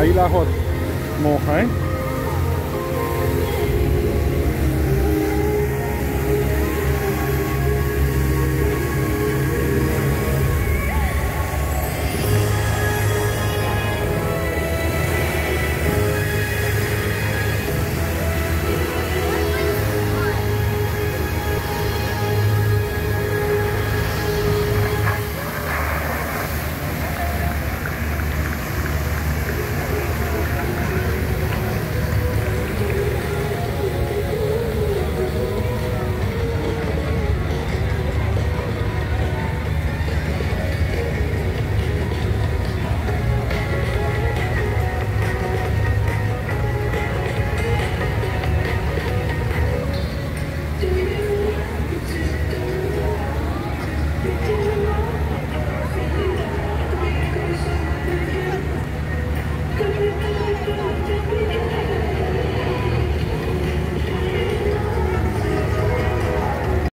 ahí la hot moja, ¿eh?